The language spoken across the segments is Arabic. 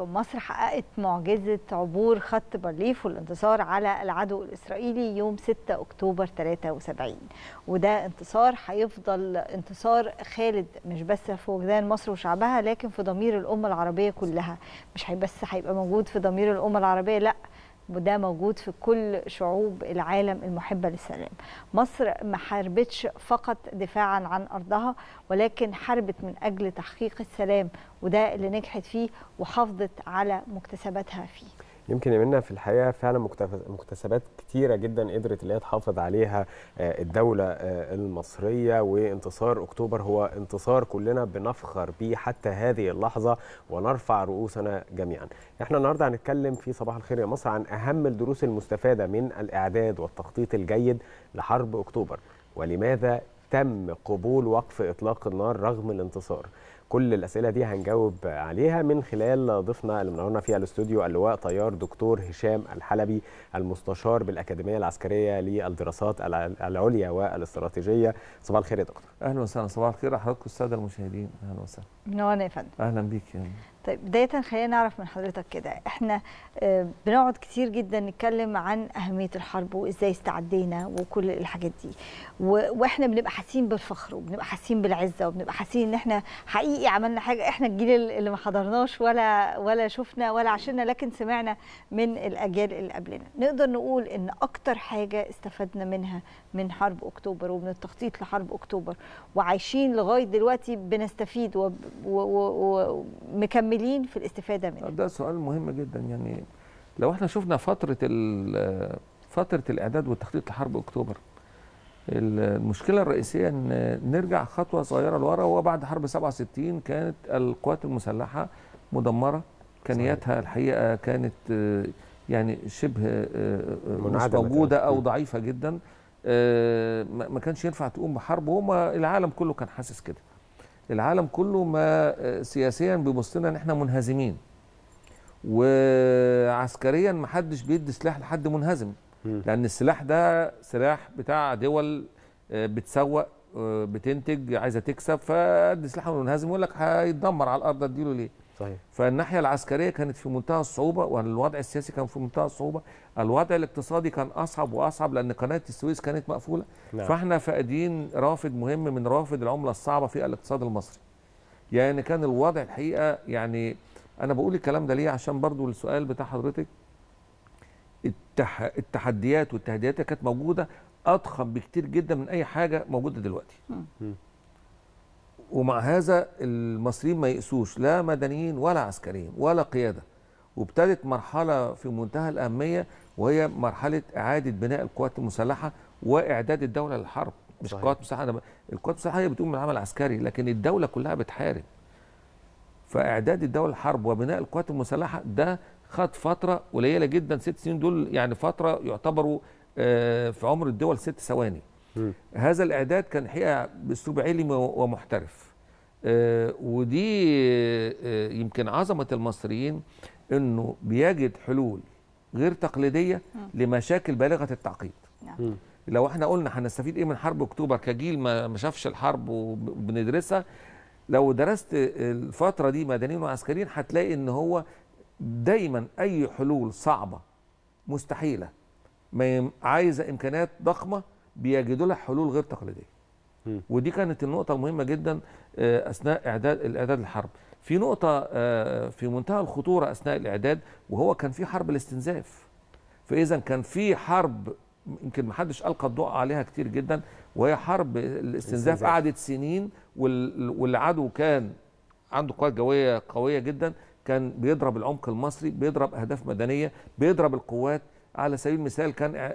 مصر حققت معجزة عبور خط بارليف والانتصار على العدو الإسرائيلي يوم 6 أكتوبر 73 وده انتصار هيفضل انتصار خالد مش بس في وجدان مصر وشعبها لكن في ضمير الأمة العربية كلها. مش بس هيبقى موجود في ضمير الأمة العربية لأ. وده موجود في كل شعوب العالم المحبة للسلام. مصر ما حاربتش فقط دفاعا عن أرضها ولكن حاربت من أجل تحقيق السلام وده اللي نجحت فيه وحافظت على مكتسباتها فيه. يمكن يمنا في الحقيقة فعلا مكتسبات كتيرة جدا قدرت اللي هي تحافظ عليها الدولة المصرية وانتصار أكتوبر هو انتصار كلنا بنفخر بيه حتى هذه اللحظة ونرفع رؤوسنا جميعا. إحنا النهارده هنتكلم في صباح الخير يا مصر عن أهم الدروس المستفادة من الإعداد والتخطيط الجيد لحرب أكتوبر ولماذا تم قبول وقف إطلاق النار رغم الانتصار. كل الأسئلة دي هنجاوب عليها من خلال ضيفنا اللي منورنا فيها الاستوديو اللواء طيار دكتور هشام الحلبي المستشار بالأكاديمية العسكرية للدراسات العليا والاستراتيجية. صباح الخير يا دكتور. أهلا وسهلا. صباح الخير. حضراتكم الساده المشاهدين. أهلا وسهلا. منورنا يا فندم. أهلا بيك يعني. طيب بداية خلينا نعرف من حضرتك كده إحنا بنقعد كتير جدا نتكلم عن أهمية الحرب وإزاي استعدينا وكل الحاجات دي. وإحنا بنبقى حاسين بالفخر وبنبقى حاسين بالعزة وبنبقى حاسين إن إحنا حقيقي عملنا حاجة إحنا الجيل اللي ما حضرناش ولا ولا شفنا ولا عشنا لكن سمعنا من الأجيال اللي قبلنا. نقدر نقول إن أكتر حاجة استفدنا منها من حرب أكتوبر ومن التخطيط لحرب أكتوبر وعايشين لغاية دلوقتي بنستفيد ومكملين مكملين في الاستفادة منه. ده سؤال مهم جدا. يعني لو إحنا شفنا فترة فترة الإعداد والتخطيط لحرب أكتوبر المشكلة الرئيسية إن نرجع خطوة صغيرة لورا وبعد حرب 67 كانت القوات المسلحة مدمرة. امكانياتها الحقيقة كانت يعني شبه مش موجودة أو ضعيفة جدا. ما كانش ينفع تقوم بحرب وهما العالم كله كان حاسس كده. العالم كله ما سياسيا بيبص لنا إن إحنا منهزمين. وعسكريا ما حدش بيدي سلاح لحد منهزم. لأن السلاح ده سلاح بتاع دول بتسوق بتنتج عايزة تكسب فادي سلاح منهزم يقول لك هيتدمر على الأرض أديله ليه؟ صحيح. فالناحية العسكرية كانت في منتهى الصعوبة والوضع السياسي كان في منتهى الصعوبة. الوضع الاقتصادي كان أصعب وأصعب لأن قناة السويس كانت مقفولة. نعم. فإحنا فاقدين رافد مهم من روافد العملة الصعبة في الاقتصاد المصري. يعني كان الوضع الحقيقة يعني أنا بقول الكلام ده ليه؟ عشان برضو السؤال بتاع حضرتك التح... التحديات والتهديدات كانت موجودة أضخم بكتير جدا من أي حاجة موجودة دلوقتي. م. ومع هذا المصريين ما يقسوش لا مدنيين ولا عسكريين ولا قيادة. وابتدت مرحلة في منتهى الأهمية وهي مرحلة إعادة بناء القوات المسلحة وإعداد الدولة للحرب. مش قوات مسلحة القوات المسلحة هي بتقوم بالعمل العسكري لكن الدولة كلها بتحارب. فإعداد الدولة للحرب وبناء القوات المسلحة ده خد فترة قليلة جدا ست سنين دول يعني فترة يعتبروا في عمر الدول ست ثواني. هذا الإعداد كان الحقيقة باسلوب علمي ومحترف. آه ودي آه يمكن عظمة المصريين إنه بيجد حلول غير تقليدية لمشاكل بالغة التعقيد. م. لو إحنا قلنا هنستفيد إيه من حرب أكتوبر كجيل ما شافش الحرب وبندرسها لو درست الفترة دي مدنيين وعسكريين هتلاقي إن هو دايما أي حلول صعبة مستحيلة. ما عايزة إمكانيات ضخمة بيجدوا لها حلول غير تقليدية. ودي كانت النقطة المهمة جدا أثناء إعداد الإعداد للحرب. في نقطة في منتهى الخطورة أثناء الإعداد وهو كان في حرب الاستنزاف. فإذا كان في حرب يمكن ما حدش ألقى الضوء عليها كتير جدا وهي حرب الاستنزاف قعدت سنين والعدو كان عنده قوات جوية قوية جدا. كان بيضرب العمق المصري بيضرب أهداف مدنية بيضرب القوات على سبيل المثال كان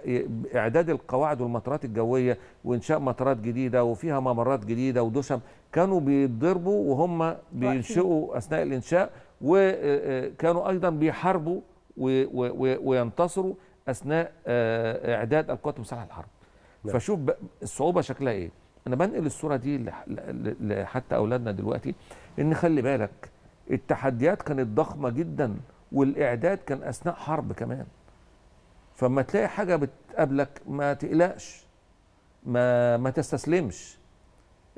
إعداد القواعد والمطارات الجوية وإنشاء مطارات جديدة وفيها ممرات جديدة ودشم كانوا بيتضربوا وهم بينشئوا أثناء الإنشاء وكانوا أيضا بيحاربوا وينتصروا أثناء إعداد القوات المسلحة للحرب. فشوف الصعوبة شكلها إيه؟ أنا بنقل الصورة دي حتى أولادنا دلوقتي إن خلي بالك التحديات كانت ضخمة جدا والإعداد كان أثناء حرب كمان. فما تلاقي حاجة بتقابلك ما تقلقش ما ما تستسلمش.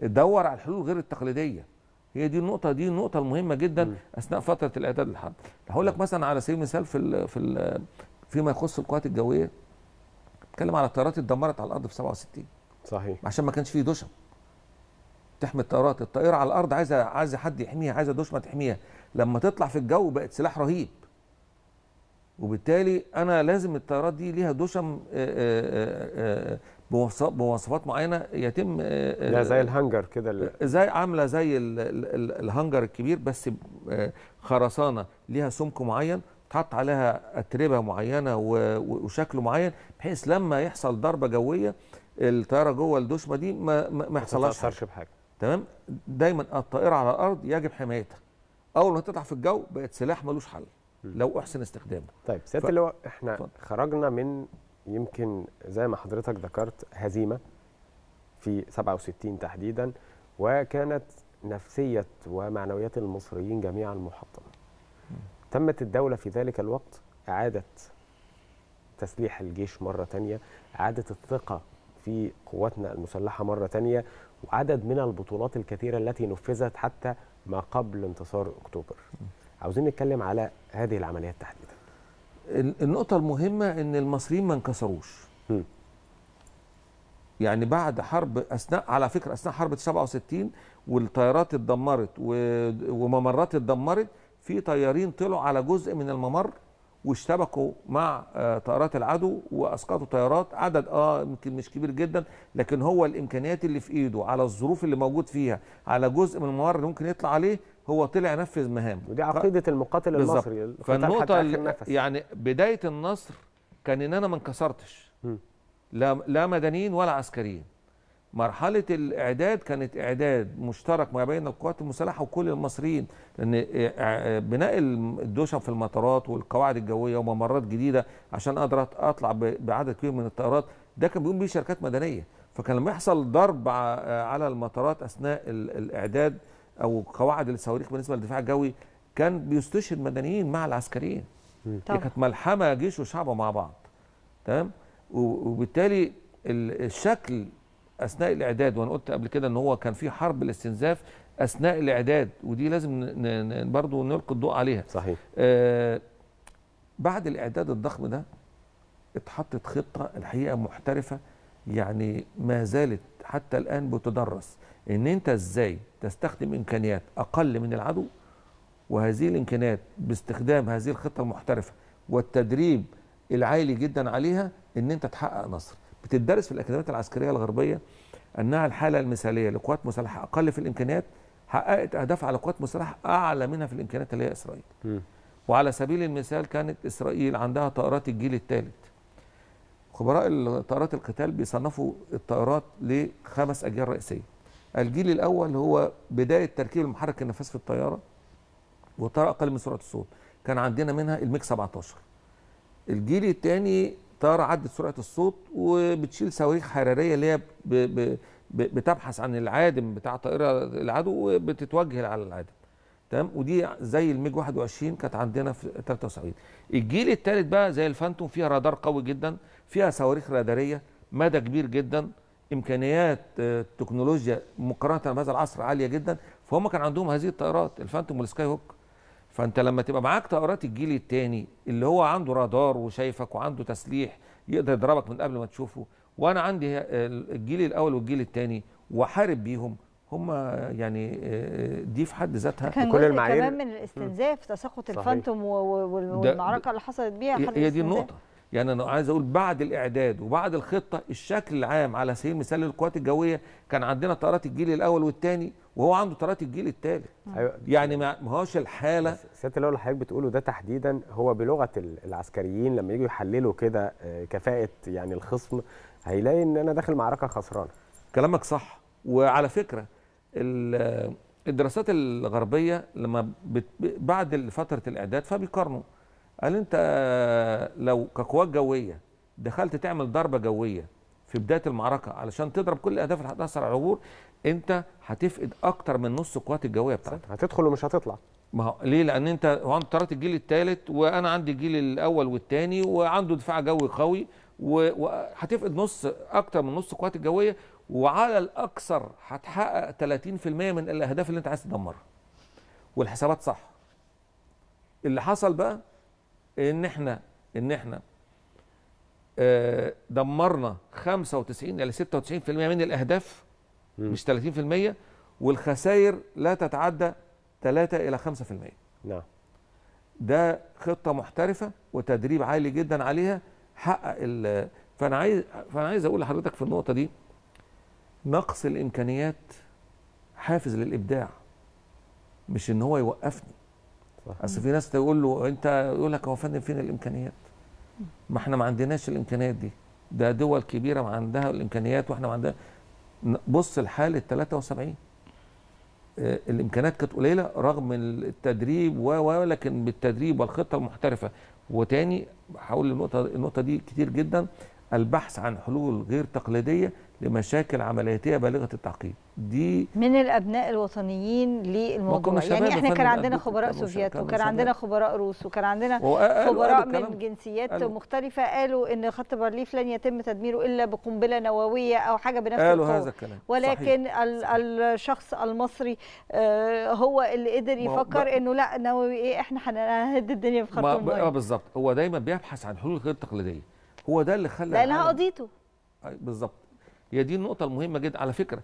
دور على الحلول غير التقليدية. هي دي النقطة دي النقطة المهمة جدا م. أثناء فترة الإعداد للحرب. هقول لك مثلا على سبيل المثال في ال في ال فيما يخص القوات الجوية. اتكلم على الطيارات اللي اتدمرت على الأرض في 67 صحيح. عشان ما كانش فيه دشم تحمي الطيارات. الطائره على الأرض عايزة عايزة حد يحميها عايزة دشمه تحميها. لما تطلع في الجو بقت سلاح رهيب. وبالتالي أنا لازم الطيارات دي ليها دشم بمواصفات معينة يتم لا زي الهنجر كده زي عاملة زي ال ال الهنجر الكبير بس خرسانة ليها سمك معين تحط عليها أتربة معينة وشكل معين بحيث لما يحصل ضربة جوية الطيارة جوه الدشمه دي ما ما يحصلهاش حاجة. بحاجة. تمام؟ دايما الطائرة على الأرض يجب حمايتها. أول ما تطلع في الجو بقت سلاح ملوش حل. لو أحسن استخدامه. طيب سيادة ف... اللواء إحنا ف... خرجنا من يمكن زي ما حضرتك ذكرت هزيمة في 67 تحديدا وكانت نفسية ومعنويات المصريين جميعا محطمة. تمت الدولة في ذلك الوقت إعادة تسليح الجيش مرة ثانية إعادة الثقة في قواتنا المسلحة مرة ثانية وعدد من البطولات الكثيرة التي نفذت حتى ما قبل انتصار أكتوبر. عاوزين نتكلم على هذه العمليات تحديدا. النقطة المهمة إن المصريين ما انكسروش. يعني بعد حرب اثناء على فكرة أثناء حرب 67 والطيارات اتدمرت وممرات اتدمرت في طيارين طلعوا على جزء من الممر واشتبكوا مع طائرات العدو وأسقطوا طيارات. عدد آه يمكن مش كبير جدا لكن هو الإمكانيات اللي في إيده على الظروف اللي موجود فيها على جزء من الممر اللي ممكن يطلع عليه هو طلع نفذ مهام. ودي عقيدة. المقاتل المصري فالنقطة يعني بداية النصر كان إن أنا ما انكسرتش. لا لا مدنيين ولا عسكريين. مرحلة الإعداد كانت إعداد مشترك ما بين القوات المسلحة وكل المصريين لأن بناء الدوشم في المطارات والقواعد الجوية وممرات جديدة عشان أقدر أطلع بعدد كبير من الطيارات ده كان بيقوم بيه شركات مدنية. فكان لما يحصل ضرب على المطارات أثناء الإعداد أو قواعد الصواريخ بالنسبة للدفاع الجوي كان بيستشهد مدنيين مع العسكريين. دي كانت ملحمة جيش وشعب مع بعض. تمام؟ وبالتالي الشكل أثناء الإعداد وأنا قلت قبل كده إن هو كان في حرب الاستنزاف أثناء الإعداد ودي لازم برضو نلقي الضوء عليها. صحيح. آه بعد الإعداد الضخم ده اتحطت خطة الحقيقة محترفة يعني ما زالت حتى الآن بتدرس إن أنت إزاي تستخدم إمكانيات أقل من العدو وهذه الإمكانيات باستخدام هذه الخطة المحترفة والتدريب العالي جدا عليها إن أنت تحقق نصر بتدرس في الأكاديميات العسكرية الغربية أنها الحالة المثالية لقوات مسلحه أقل في الإمكانيات حققت أهداف على قوات مسلحه أعلى منها في الإمكانيات اللي هي إسرائيل. م. وعلى سبيل المثال كانت إسرائيل عندها طائرات الجيل الثالث. خبراء طائرات القتال بيصنفوا الطائرات لخمس أجيال رئيسية. الجيل الأول هو بداية تركيب المحرك النفاث في الطيارة وطائره أقل من سرعة الصوت. كان عندنا منها الميج 17. الجيل الثاني طياره عدت سرعة الصوت وبتشيل صواريخ حرارية اللي هي بتبحث عن العادم بتاع طائرة العدو وبتتوجه على العادم تمام؟ ودي زي الميج 21 كانت عندنا في 73 الجيل الثالث بقى زي الفانتوم فيها رادار قوي جدا فيها صواريخ رادارية مدى كبير جدا إمكانيات تكنولوجيا مقارنة بهذا العصر عالية جدا. فهم كان عندهم هذه الطائرات الفانتوم والسكاي هوك فأنت لما تبقى معاك طائرات الجيل الثاني اللي هو عنده رادار وشايفك وعنده تسليح يقدر يضربك من قبل ما تشوفه وأنا عندي الجيل الأول والجيل الثاني وحارب بيهم هم يعني دي في حد ذاتها كان كل المعايير. كمان من الاستنزاف تساقط الفانتوم والمعركة اللي حصلت بيها هي دي النقطة. يعني أنا عايز أقول بعد الإعداد وبعد الخطة الشكل العام على سبيل المثال للقوات الجوية كان عندنا طيارات الجيل الأول والثاني وهو عنده طيارات الجيل الثالث أيوة. يعني ما هوش الحالة. سيادة اللي حضرتك بتقوله ده تحديدا هو بلغة العسكريين لما يجوا يحللوا كده كفاءة يعني الخصم هيلاقي إن أنا داخل معركة خسرانة. كلامك صح. وعلى فكرة الدراسات الغربية لما. بعد فترة الإعداد فبيقارنوا. قال أنت لو كقوات جوية دخلت تعمل ضربة جوية في بداية المعركة علشان تضرب كل الأهداف اللي هتاثر على العبور أنت هتفقد أكتر من نص القوات الجوية بتاعتك. هتدخل ومش هتطلع. ما هو ليه؟ لأن أنت هو عنده طيارات الجيل الثالث وأنا عندي الجيل الأول والثاني وعنده دفاع جوي قوي وهتفقد نص أكتر من نص القوات الجوية وعلى الأكثر هتحقق 30% من الأهداف اللي أنت عايز تدمرها. والحسابات صح. اللي حصل بقى إن إحنا إن إحنا آه، دمرنا 95 إلى 96% من الأهداف مم. مش 30% والخسائر لا تتعدى 3 إلى 5% نعم. ده خطة محترفة وتدريب عالي جدا عليها. حقق فأنا عايز فأنا عايز أقول لحضرتك في النقطة دي نقص الإمكانيات حافز للإبداع مش إن هو يوقفني. أصل في ناس تقول له أنت يقول لك هو فندم فين الإمكانيات؟ ما إحنا ما عندناش الإمكانيات دي. ده دول كبيرة ما عندها الإمكانيات وإحنا ما عندنا. بص لحاله 73 آه، الإمكانيات كانت قليلة رغم التدريب و و لكن بالتدريب والخطة المحترفة. وتاني هقول النقطة النقطة دي كتير جدا البحث عن حلول غير تقليدية لمشاكل عملياتية بالغة التعقيد. دي من الأبناء الوطنيين للموضوع يعني إحنا كان عندنا خبراء سوفيات وكان. عندنا خبراء روس وكان عندنا خبراء من جنسيات قالوا. مختلفة قالوا إن خط بارليف لن يتم تدميره إلا بقنبلة نووية أو حاجة بنفس قالوا هذا الكلام. ولكن ال- الشخص المصري آه، هو اللي قدر يفكر إنه لا نووي إيه إحنا هنهد الدنيا في خرطوم آه بالظبط. هو دايما بيبحث عن حلول غير تقليدية. هو ده اللي خلى لأنها قضيته. بالظبط. هي دي النقطة المهمة جدا. على فكرة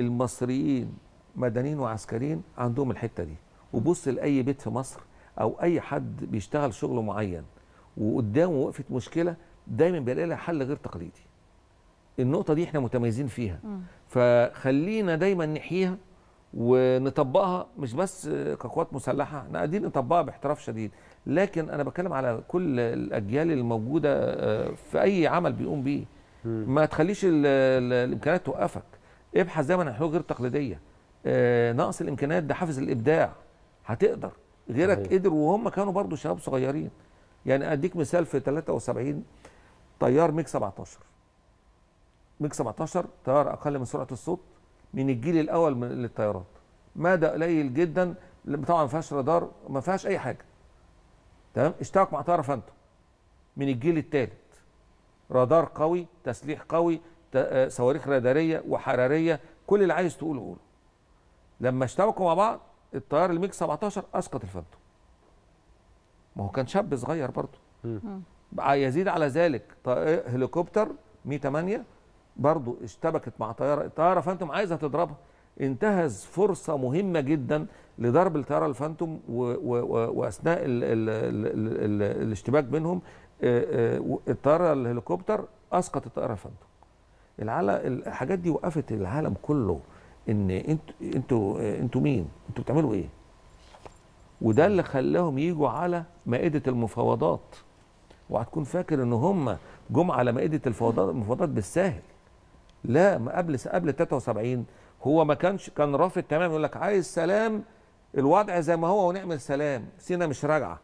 المصريين مدنيين وعسكريين عندهم الحتة دي. وبص لأي بيت في مصر أو أي حد بيشتغل شغل معين وقدامه وقفت مشكلة دايما بيلاقي لها حل غير تقليدي. النقطة دي إحنا متميزين فيها. فخلينا دايما نحييها ونطبقها مش بس كقوات مسلحة إحنا قاعدين نطبقها باحتراف شديد. لكن أنا بتكلم على كل الأجيال الموجودة آه، في أي عمل بيقوم بيه. ما تخليش ال- ال- الإمكانيات توقفك. ابحث دايما عن حلول غير تقليدية. آه، نقص الإمكانيات ده حافز الابداع هتقدر. غيرك صحيح. قدر وهم كانوا برضو شباب صغيرين. يعني أديك مثال في 73 طيار ميج 17 ميج 17 طيار أقل من سرعة الصوت من الجيل الأول من للطيارات. مدى قليل جدا. طبعا ما فيهاش رادار ما فيهاش أي حاجة. تمام؟ اشترك مع طيارة فانتوم من الجيل الثالث رادار قوي تسليح قوي آه، صواريخ رادارية وحرارية كل اللي عايز تقوله قوله لما اشتبكوا مع بعض الطيار الميج 17 أسقط الفانتوم ما هو كان شاب صغير برضه. بقى يزيد على ذلك. طائر هليكوبتر مي 8 برضه اشتبكت مع طيارة. طياره فانتوم عايزة تضربها. انتهز فرصة مهمة جدا لضرب الطيارة الفانتوم و و و وأثناء ال ال ال ال ال الاشتباك بينهم. آه، آه، الطيارة الهليكوبتر اسقط الطياره الفانتوم العالم الحاجات دي وقفت العالم كله إن أنتوا أنتوا آه، أنتوا مين؟ أنتوا بتعملوا إيه؟ وده اللي خلاهم يجوا على مائدة المفاوضات. وهتكون فاكر إن هم جم على مائدة الفوضى- المفاوضات بالساهل. لا ما قبل قبل 73 هو ما كانش كان رافض تماما يقول لك عايز سلام الوضع زي ما هو ونعمل سلام. سينا مش راجعة.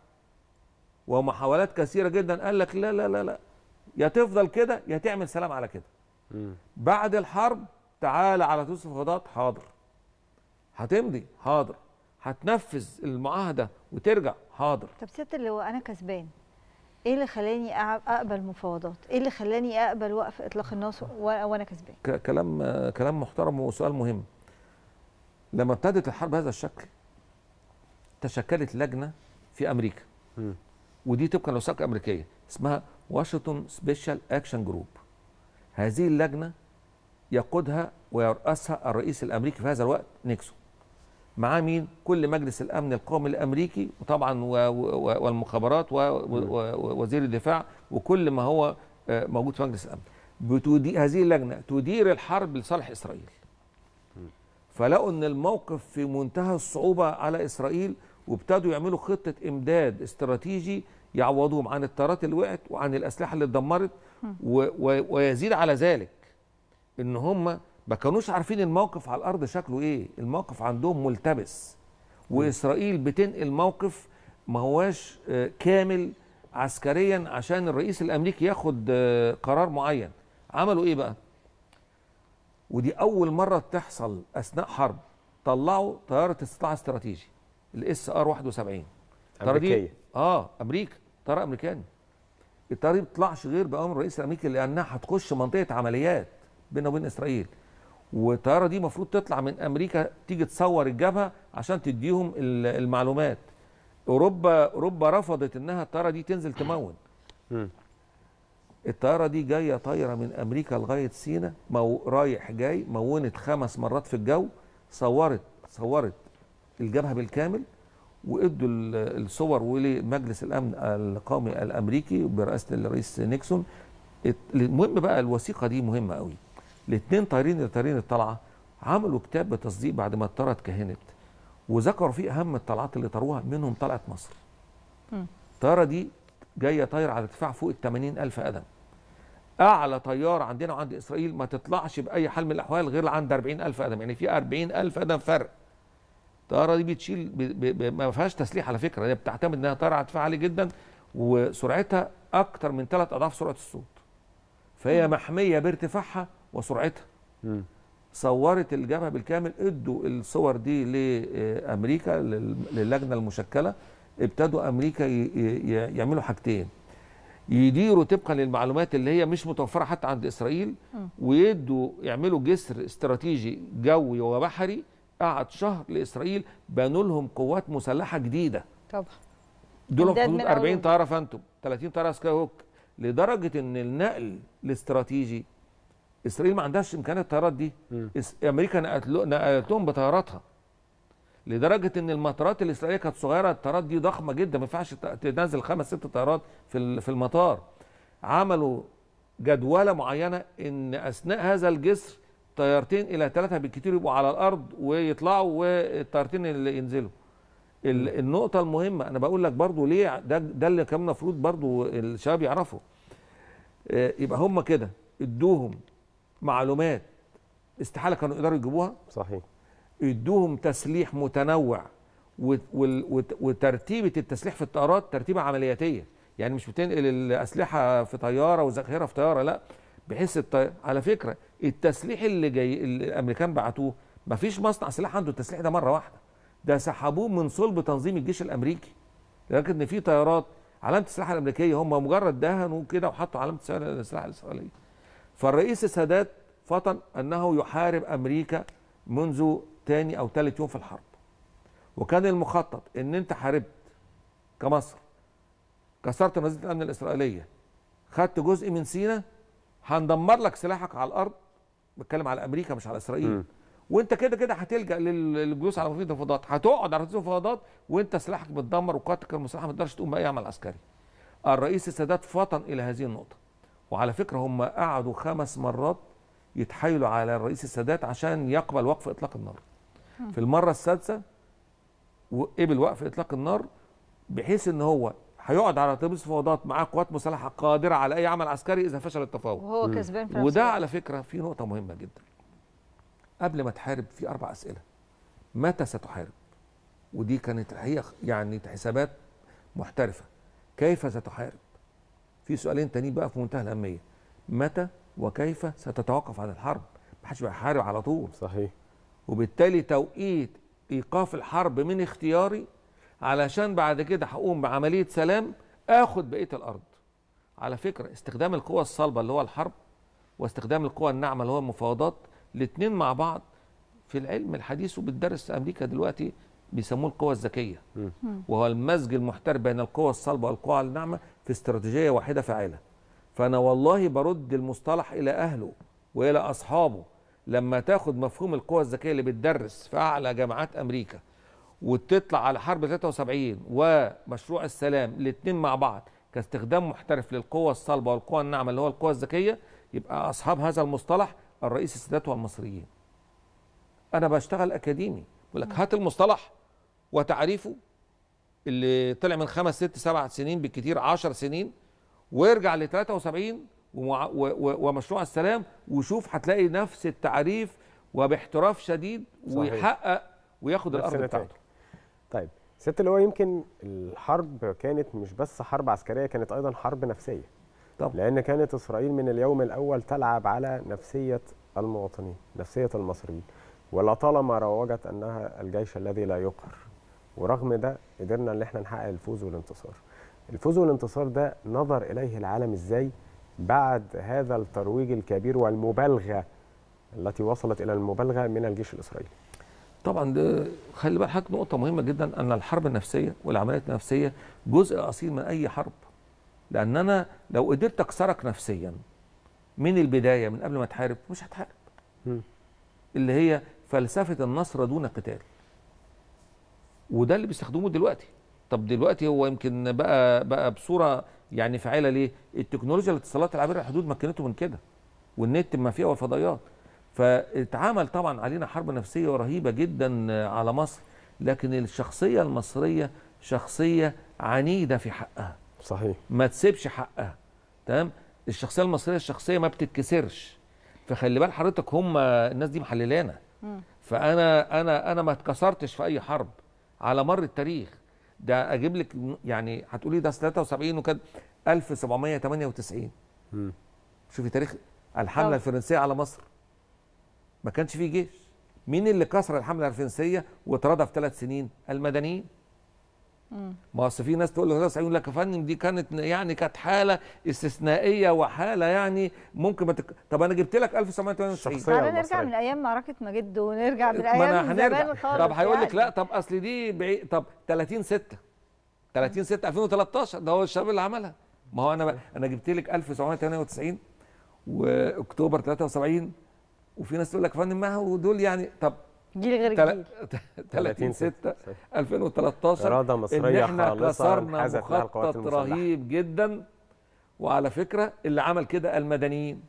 ومحاولات كثيرة جدا. قال لك لا لا لا لا. يا تفضل كده يا تعمل سلام على كده. بعد الحرب تعالى على طول المفاوضات حاضر. هتمضي حاضر. هتنفذ المعاهدة وترجع حاضر. طب سياده اللواء أنا كسبان إيه اللي خلاني أقبل مفاوضات؟ إيه اللي خلاني أقبل وقف إطلاق النار وأنا كسبان؟ كلام كلام محترم وسؤال مهم. لما ابتدت الحرب بهذا الشكل تشكلت لجنة في أمريكا. مم. ودي طبقا لوثائق أمريكية اسمها Washington Special Action Group هذه اللجنة يقودها ويرأسها الرئيس الأمريكي في هذا الوقت نيكسون. معاه مين؟ كل مجلس الأمن القومي الأمريكي وطبعا و- و- والمخابرات ووزير الدفاع وكل ما هو آه، موجود في مجلس الأمن. ابتدت هذه اللجنة تدير الحرب لصالح إسرائيل. فلقوا إن الموقف في منتهى الصعوبة على إسرائيل وابتدوا يعملوا خطة إمداد استراتيجي يعوضوهم عن الطيارات اللي وقعت وعن الأسلحة اللي اتدمرت. و و ويزيد على ذلك إن هم ما كانوش عارفين الموقف على الأرض شكله إيه. الموقف عندهم ملتبس. وإسرائيل بتنقل موقف ما هواش آه، كامل عسكريا عشان الرئيس الأمريكي ياخد آه، قرار معين. عملوا إيه بقى؟ ودي أول مرة تحصل أثناء حرب. طلعوا طيارة استطلاع استراتيجي. ال SR 71 الطيارة دي-. آه أمريكا. طياره أمريكاني. الطياره دي ما بتطلعش غير بأمر الرئيس الأمريكي لأنها هتخش منطقة عمليات بيننا وبين إسرائيل. والطياره دي المفروض تطلع من أمريكا تيجي تصور الجبهة عشان تديهم المعلومات. أوروبا أوروبا رفضت إنها الطياره دي تنزل تمون. الطياره دي جاية طايرة من أمريكا لغاية سينا مو رايح جاي مونت خمس مرات في الجو صورت صورت الجبهة بالكامل وإدوا ال- الصور ولمجلس الأمن القومي الأمريكي برئاسة الرئيس نيكسون. المهم بقى الوثيقة دي مهمة قوي. الاثنين طايرين طايرين الطلعة عملوا كتاب بتصديق بعد ما الطياره اتكهنت وذكروا فيه أهم الطلعات اللي طاروها منهم طلعت مصر. الطياره دي جاية طايرة على ارتفاع فوق ال 80 ألف قدم. أعلى طياره عندنا وعند إسرائيل ما تطلعش بأي حال من الأحوال غير عند 40 ألف قدم. يعني في 40 ألف قدم فرق. الطيارة دي بتشيل ب... ب... ما فيهاش تسليح على فكرة هي بتعتمد إنها طيارة ارتفاع عالي جدا وسرعتها أكتر من ثلاث أضعاف سرعة الصوت. فهي محمية بارتفاعها وسرعتها. مم. صورت الجبهة بالكامل ادوا الصور دي لأمريكا لل- للجنة المشكلة ابتدوا أمريكا ي- ي- يعملوا حاجتين. يديروا طبقا للمعلومات اللي هي مش متوفرة حتى عند إسرائيل وابتدوا يعملوا جسر استراتيجي جوي وبحري قعد شهر لإسرائيل بنوا لهم قوات مسلحة جديدة. طبعا. دول حدود من 40 أول. طياره فانتوم 30 طياره سكاي هوك لدرجة إن النقل الاستراتيجي إسرائيل ما عندهاش امكانيه الطيارات دي. إس- أمريكا نقلت نقلت لهم بطياراتها. لدرجة إن المطارات الإسرائيلية كانت صغيرة الطيارات دي ضخمة جدا ما ينفعش ت- تنزل خمس ست طيارات في ال- في المطار. عملوا جدولة معينة إن أثناء هذا الجسر طيارتين إلى ثلاثة بالكثير يبقوا على الأرض ويطلعوا والطيارتين اللي ينزلوا. ال- النقطة المهمة أنا بقول لك برضو ليه ده ده اللي كان المفروض برضو الشباب يعرفوا آه، يبقى هم كده ادوهم معلومات استحالة كانوا يقدروا يجيبوها؟ صحيح. ادوهم تسليح متنوع و- وال- وت- وترتيبة التسليح في الطيارات ترتيبة عملياتية. يعني مش بتنقل الأسلحة في طيارة وذخيرة في طيارة لأ. بحيث الطي... على فكرة التسليح اللي جاي اللي الأمريكان بعتوه مفيش مصنع سلاح عنده التسليح ده مرة واحدة. ده سحبوه من صلب تنظيم الجيش الأمريكي. لكن ان في طيارات علامة السلاح الأمريكية هم مجرد دهنوا كده وحطوا علامة السلاح الإسرائيلية فالرئيس السادات فطن أنه يحارب أمريكا منذ تاني أو ثالث يوم في الحرب. وكان المخطط إن أنت حاربت كمصر كسرت نظريه الأمن الإسرائيلية خدت جزء من سينا هندمر لك سلاحك على الأرض بتكلم على أمريكا مش على إسرائيل. مم. وأنت كده كده هتلجأ لل- للجلوس على مفيد المفاوضات هتقعد على المفاوضات وأنت سلاحك متدمر وقواتك المسلحه ما تقدرش تقوم بأي عمل عسكري. الرئيس السادات فطن إلى هذه النقطة. وعلى فكرة هم قعدوا خمس مرات يتحايلوا على الرئيس السادات عشان يقبل وقف إطلاق النار. في المرة السادسة وقبل وقف إطلاق النار بحيث إن هو هيقعد على ترابيزه المفاوضات معاه قوات مسلحة قادرة على أي عمل عسكري إذا فشل التفاوض. وهو كسبان في نفس وده. على فكرة في نقطة مهمة جدا. قبل ما تحارب في أربع أسئلة متى ستحارب؟ ودي كانت الحقيقة يعني حسابات محترفة. كيف ستحارب؟ في سؤالين تانيين بقى في منتهى الأهمية. متى وكيف ستتوقف عن الحرب؟ محدش بيحارب على طول. صحيح. وبالتالي توقيت إيقاف الحرب من اختياري علشان بعد كده هقوم بعملية سلام آخد بقية الأرض. على فكرة استخدام القوى الصلبة اللي هو الحرب واستخدام القوى الناعمة اللي هو المفاوضات الاثنين مع بعض في العلم الحديث وبتدرس في أمريكا دلوقتي بيسموه القوى الذكية. وهو المزج المحترف بين القوى الصلبة والقوى الناعمة في استراتيجية واحدة فاعلة. فأنا والله برد المصطلح إلى أهله وإلى أصحابه. لما تاخد مفهوم القوى الذكية اللي بتدرس في أعلى جامعات أمريكا وتطلع على حرب 73 ومشروع السلام الاثنين مع بعض كاستخدام محترف للقوى الصلبة والقوى الناعمة اللي هو القوى الذكية يبقى أصحاب هذا المصطلح الرئيس السادات والمصريين. أنا بشتغل أكاديمي بقول لك هات المصطلح وتعريفه اللي طلع من خمس ست سبع سنين بالكتير عشر سنين وارجع ل 73 ومع و و ومشروع السلام وشوف هتلاقي نفس التعريف وباحتراف شديد صحيح. ويحقق وياخد الأرض. بتاعته. طيب ست اللي هو يمكن الحرب كانت مش بس حرب عسكرية كانت أيضا حرب نفسية. طبعا. لأن كانت إسرائيل من اليوم الأول تلعب على نفسية المواطنين نفسية المصريين. ولطالما روجت أنها الجيش الذي لا يقهر. ورغم ده قدرنا إن إحنا نحقق الفوز والانتصار. الفوز والانتصار ده نظر إليه العالم إزاي؟ بعد هذا الترويج الكبير والمبالغة التي وصلت إلى المبالغة من الجيش الإسرائيلي. طبعا ده خلي بالك حضرتك نقطة مهمة جدا أن الحرب النفسية والعمليات النفسية جزء أصيل من أي حرب. لأن أنا لو قدرت أكسرك نفسيا من البداية من قبل ما تحارب مش هتحارب. اللي هي فلسفة النصر دون قتال. وده اللي بيستخدموه دلوقتي. طب دلوقتي هو يمكن بقى بقى بصورة يعني فعاله ليه؟ التكنولوجيا الاتصالات العابرة الحدود مكنته من كده. والنت ما فيها والفضائيات. فاتعمل طبعا علينا حرب نفسية رهيبة جدا على مصر لكن الشخصية المصرية شخصية عنيدة في حقها. صحيح. ما تسيبش حقها تمام؟ الشخصية المصرية الشخصية ما بتتكسرش. فخلي بال حضرتك هم الناس دي محللانا. فأنا أنا أنا ما اتكسرتش في أي حرب على مر التاريخ. ده أجيب لك يعني هتقولي ده 73 وكان 1798 مم. شوفي تاريخ الحملة طبعا. الفرنسية على مصر. ما كانش فيه جيش. مين اللي كسر الحملة الفرنسية واترضى في ثلاث سنين؟ المدنيين. ما اصل في ناس تقول له 93 يقول لك يا فندم دي كانت يعني كانت حالة استثنائية وحالة يعني ممكن ما تك... طب أنا جبت لك 1998 شخصية تعالى نرجع. من أيام معركه مجد ونرجع من أيام زمان خالص طب هيقول لك يعني. لا طب أصل دي بعيد طب 30 6 30 6 2013 ده هو الشباب اللي عملها. ما هو أنا ب... أنا جبت لك 1998 وأكتوبر 73 وفي ناس تقول لك يا فندم ما هو دول يعني؟ طب جيل غير تل... جيل 30 6 2013 إرادة إن مصرية إحنا خالصة كسرنا مخطط. رهيب جدا. وعلى فكرة اللي عمل كده المدنيين.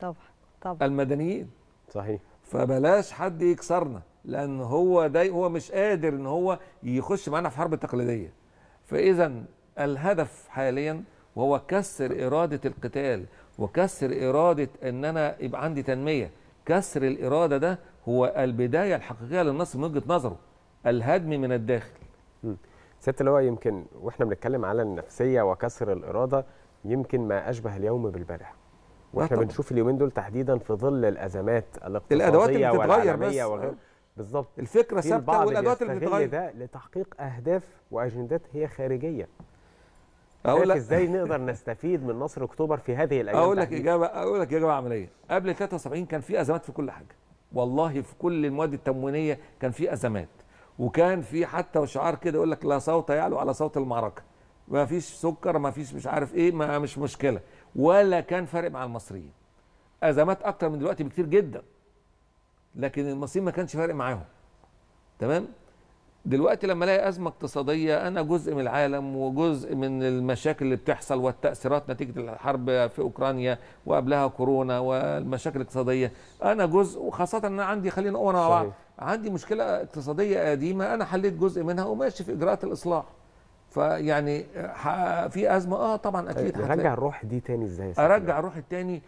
طبعا طبعا. المدنيين. صحيح. فبلاش حد يكسرنا لأن هو ده هو مش قادر إن هو يخش معانا في حرب تقليدية. فاذا الهدف حاليا وهو كسر إرادة القتال وكسر إرادة إن أنا يبقى عندي تنمية. كسر الإرادة ده هو البداية الحقيقية للنصر من وجهة نظره الهدم من الداخل. اللي هو يمكن وإحنا بنتكلم على النفسية وكسر الإرادة يمكن ما أشبه اليوم بالبارح وإحنا طبعا. بنشوف اليومين دول تحديدا في ظل الأزمات الاقتصادية الأدوات اللي بتتغير بس. وغير بالظبط الفكرة ثابتة والأدوات اللي بتتغير. ده لتحقيق أهداف وأجندات هي خارجية. أقول لك إزاي نقدر نستفيد من نصر أكتوبر في هذه الأيام أقول لك؟ إجابة أقول لك إجابة عملية. قبل 73 كان في أزمات في كل حاجة. والله في كل المواد التموينية كان في أزمات. وكان في حتى شعار كده يقول لك لا صوت يعلو على صوت المعركة. ما فيش سكر ما فيش مش عارف إيه ما مش مشكلة. ولا كان فارق مع المصريين. أزمات أكتر من دلوقتي بكتير جدا. لكن المصريين ما كانش فارق معاهم. تمام؟ دلوقتي لما الاقي أزمة اقتصادية أنا جزء من العالم وجزء من المشاكل اللي بتحصل والتأثيرات نتيجة الحرب في أوكرانيا وقبلها كورونا والمشاكل الاقتصادية أنا جزء وخاصة إن أنا عندي خلينا نقول مع بعض. عندي مشكلة اقتصادية قديمة أنا حليت جزء منها وماشي في إجراءات الإصلاح فيعني في أزمة آه طبعا أكيد نرجع هتلاقي- الروح دي تاني إزاي؟ أرجع الروح التاني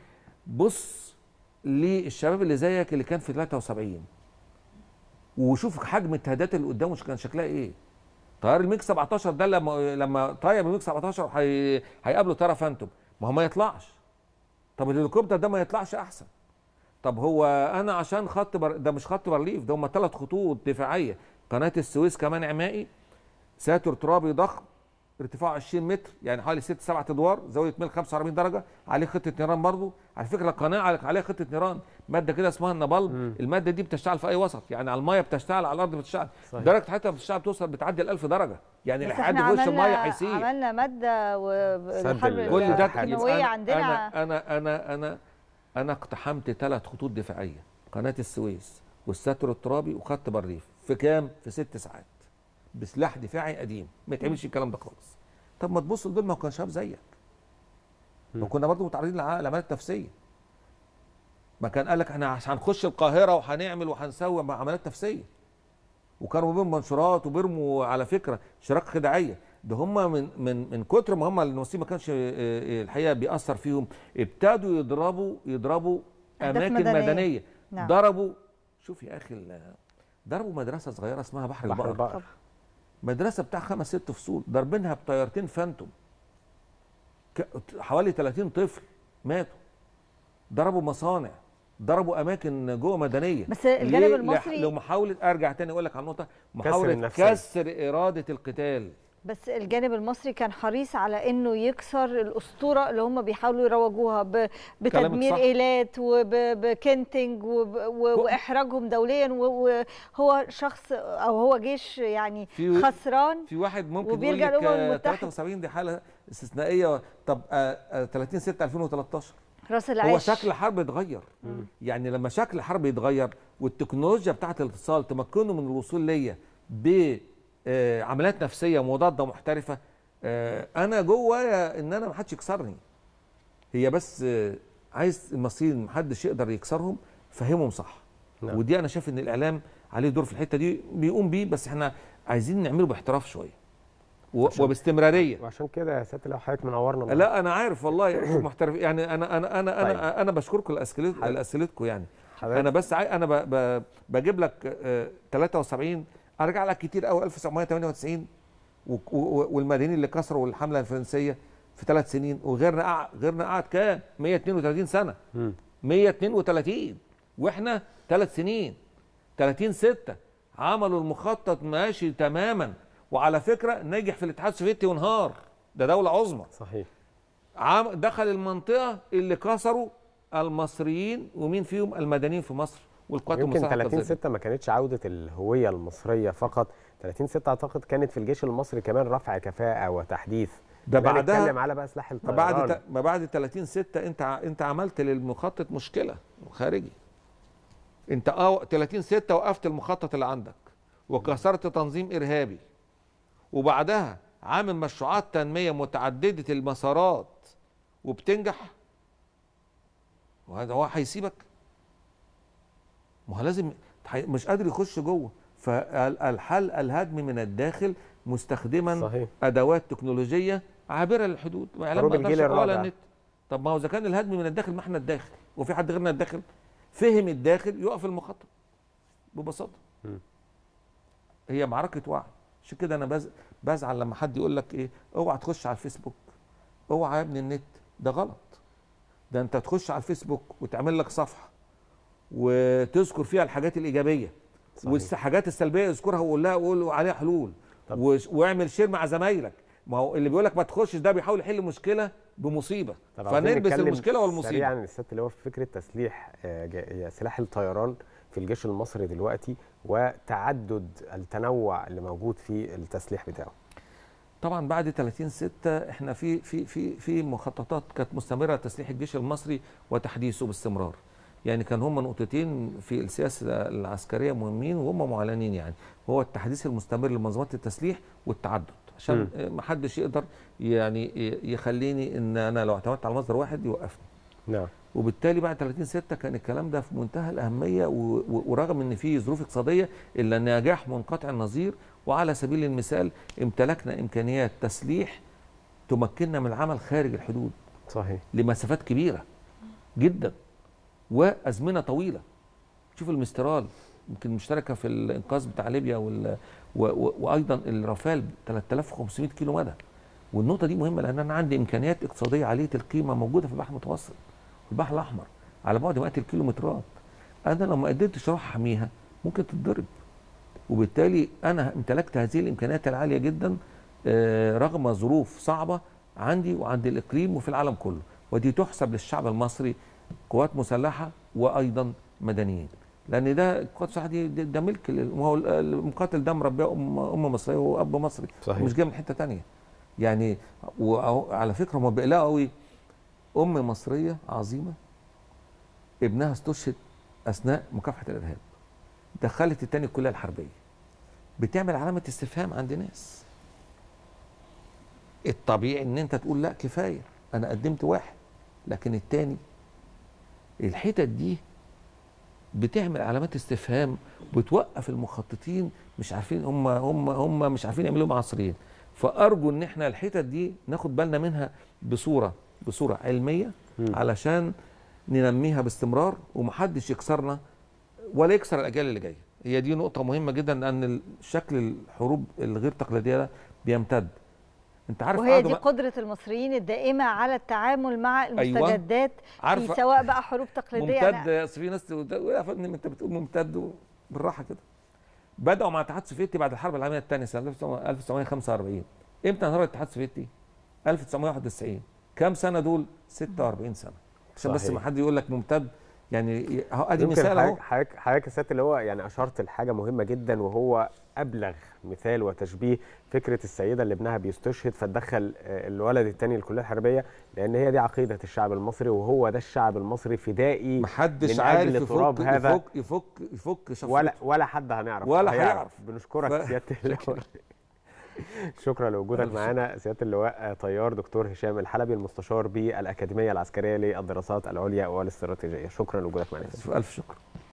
بص للشباب اللي زيك اللي كان في 73 وشوف حجم التهديدات اللي قدامه كان شكلها إيه. طيار الميج 17 ده لما لما طاير بالميج 17 هي- هيقابله طياره فانتوم. ما هو ما يطلعش. طب الهليكوبتر ده ما يطلعش أحسن. طب هو أنا عشان خط بر... ده مش خط بارليف ده هم ثلاث خطوط دفاعية. قناة السويس كمانع مائي. ساتر ترابي ضخم. ارتفاعه 20 متر يعني حوالي 6 7 أدوار زاوية ميل 45 درجة عليه خطة نيران برضه على فكرة القناة على- عليها خطة نيران مادة كده اسمها النبال المادة دي بتشتغل في أي وسط يعني على المية بتشتغل على الأرض بتشتغل. صحيح. درجة حتى بتشتغل بتوصل بتعدي ال 1000 درجة. يعني لحد في وش المية عملنا هيسيب. عملنا مادة والحرب ال- كل ده الكيماويه عندنا. أنا أنا أنا أنا أنا اقتحمت ثلاث خطوط دفاعية قناة السويس والستر الترابي وخط بارليف في كام؟ في ست ساعات. بسلاح دفاعي قديم ما يتعملش الكلام ده خالص. طب ما تبص لدول ما هو كان شباب زيك. ما كنا برضه متعرضين لع- لعمليات نفسيه ما كان قال لك إحنا هنخش القاهرة وهنعمل وهنسوي عمليات نفسيه وكانوا بيرموا منشورات وبيرموا على فكرة شراكة خداعية. ده هم من من من كتر ما هم المصريين ما كانش آه، آه، الحقيقة بيأثر فيهم. ابتدوا يضربوا يضربوا أماكن. مدنية, مدنية. نعم. ضربوا. شوف يا أخي ضربوا مدرسة صغيرة اسمها بحر, بحر البقر البقر. مدرسة بتاع خمس ست فصول ضاربينها بطيارتين فانتوم حوالي 30 طفل ماتوا ضربوا مصانع ضربوا أماكن جوه مدنية بس الجانب؟ المصري- لح- لمحاوله أرجع تاني أقول لك على النقطة محاولة النفسية. كسر إرادة القتال بس الجانب المصري كان حريص على إنه يكسر الأسطورة اللي هم بيحاولوا يروجوها ب- بتدمير. ايلات وبكنتنج وإحراجهم دوليا وهو شخص أو هو جيش يعني في- خسران في واحد ممكن يقول وبيرجع آه، المتحدة. 73 دي حالة استثنائية. طب آه، آه، 30 6 2013 راس هو العيش شكل الحرب اتغير يعني لما شكل الحرب يتغير والتكنولوجيا بتاعه الاتصال تمكنه من الوصول ليا بعمليات نفسية مضاده محترفة. آه، أنا جوايا إن أنا ما حدش يكسرني. هي بس آه، عايز المصريين ما حدش يقدر يكسرهم فهمهم صح. نعم. ودي أنا شايف إن الإعلام عليه دور في الحتة دي بيقوم بيه بس إحنا عايزين نعمله باحتراف شوية. وباستمرارية. وعشان كده يا سياده لو حضرتك منورنا لا أنا عارف والله. محترف يعني أنا أنا أنا أنا طيب. أنا بشكركم لأسئلتكم يعني. حضرتك- أنا بس. أنا ب... ب... بجيب لك آه، 73 أرجع لك كتير قوي 1998 و... و... والمدنيين اللي كسروا الحمله الفرنسية في ثلاث سنين وغيرنا قع... غيرنا قعد كام؟ 132 سنة. مم. 132 وإحنا ثلاث سنين. 30 6 عملوا المخطط ماشي تماما. وعلى فكرة نجح في الاتحاد السوفيتي وانهار ده دولة عظمى. صحيح. دخل المنطقة اللي كسروا المصريين ومين فيهم؟ المدنيين في مصر. والقوات يمكن المسلحه 30 كذلك. 6 ما كانتش عودة الهوية المصرية فقط. 30 6 أعتقد كانت في الجيش المصري كمان رفع كفاءة وتحديث. ده بعدها نتكلم على بقى سلاح ما الطيران. بعد ت- ما بعد 30 6 انت انت عملت للمخطط مشكلة خارجي. انت آه 30 6 وقفت المخطط اللي عندك وكسرت تنظيم إرهابي. وبعدها عامل مشروعات تنمية متعددة المسارات وبتنجح. وهذا هو هيسيبك؟ ما هو لازم مش قادر يخش جوه. فالحل الهدم من الداخل مستخدما صحيح. أدوات تكنولوجية عابرة للحدود. وإعلام حروب ما يقدرش الرابع. النت. طب ما هو إذا كان الهدم من الداخل ما إحنا الداخل وفي حد غيرنا الداخل. فهم الداخل يقف المخطط ببساطة. هي معركة وعي. عشان كده أنا بز... بزعل لما حد يقول لك إيه اوعى تخش على الفيسبوك. اوعى يا ابني النت. ده غلط. ده أنت تخش على الفيسبوك وتعمل لك صفحة. وتذكر فيها الحاجات الإيجابية صحيح. والحاجات السلبية اذكرها وقول لها وقول عليها حلول. طب. واعمل شير مع زمايلك. ما هو اللي بيقول لك ما تخشش ده بيحاول يحل مشكلة بمصيبة. فنلبس المشكلة والمصيبة. سريعا الست اللي هو في فكرة تسليح آه، سلاح الطيران في الجيش المصري دلوقتي وتعدد التنوع اللي موجود في التسليح بتاعه. طبعا بعد 30 6 إحنا في في في في مخططات كانت مستمرة لتسليح الجيش المصري وتحديثه باستمرار. يعني كان هم نقطتين في السياسة العسكرية مهمين وهم معلنين يعني. هو التحديث المستمر لمنظومات التسليح والتعدد. عشان ما حدش يقدر يعني يخليني إن أنا لو اعتمدت على مصدر واحد يوقفني. نعم. وبالتالي بعد 30 6 كان الكلام ده في منتهى الأهمية ورغم إن في ظروف اقتصادية إلا نجاح منقطع النظير وعلى سبيل المثال امتلكنا إمكانيات تسليح تمكننا من العمل خارج الحدود. صحيح. لمسافات كبيرة جدا. وأزمنة طويلة. شوف المسترال يمكن مشتركة في الإنقاذ بتاع ليبيا وال... و... و... وأيضا الرافال 3500 كيلو مدى. والنقطة دي مهمة لأن أنا عندي إمكانيات اقتصادية عالية القيمة موجودة في البحر المتوسط البحر الأحمر على بعد مئات الكيلومترات. أنا لو ما قدرتش أروح أحميها ممكن تتضرب. وبالتالي أنا امتلكت هذه الإمكانيات العالية جدا آه، رغم ظروف صعبة عندي وعند الإقليم وفي العالم كله. ودي تحسب للشعب المصري قوات مسلحة وأيضا مدنيين. لأن ده القوات المسلحه دي ده ملك ما هو المقاتل ده مربيه ام أم مصرية وأب مصري صحيح. مش جاي من حتة تانية. يعني وعلى فكرة هم بيقلقوا قوي أم مصرية عظيمة ابنها استشهد أثناء مكافحة الإرهاب. دخلت التاني الكلية الحربية. بتعمل علامة استفهام عند ناس. الطبيعي إن أنت تقول لا كفاية. أنا قدمت واحد لكن التاني الحتت دي بتعمل علامات استفهام بتوقف المخططين مش عارفين هم هم هم مش عارفين يعملوا معاصرين فأرجو إن إحنا الحتت دي ناخد بالنا منها بصورة بصورة علمية مم. علشان ننميها باستمرار ومحدش يكسرنا ولا يكسر الأجيال اللي جاية. هي دي نقطة مهمة جدا لأن شكل الحروب الغير تقليدية ده بيمتد. انت عارف وهي دي قدرة المصريين الدائمة على التعامل مع المستجدات في عارفة- سواء بقى حروب تقليدية ممتد اصل في ناس تقول- يا فندم انت بتقول ممتد بالراحة كده. بدأوا مع الاتحاد السوفيتي بعد الحرب العالمية الثانية سنة 1945 إمتى انهار الاتحاد السوفيتي 1991 كام سنة دول؟ 46 سنة. عشان بس. ما حد يقول لك ممتد. يعني أدي مثال أهو. حضرتك- حضرتك حضرتك يا سياده اللي هو يعني أشرت لحاجة مهمة جدا وهو أبلغ مثال وتشبيه. فكرة السيدة اللي ابنها بيستشهد فتدخل آه، الولد الثاني الكليه الحربية لأن هي دي عقيدة الشعب المصري وهو ده الشعب المصري فدائي محدش من عارف أجل تراب يفك هذا. يفك يفك يفك شفرته ولا ولا حد هنعرف. ولا هيعرف. بنشكرك ف- سياده اللواء شكرا. لوجودك. معانا. سيادة اللواء آه، طيار دكتور هشام الحلبي المستشار بالأكاديمية العسكرية للدراسات العليا والاستراتيجية. شكرا لوجودك معنا. ألف شكر.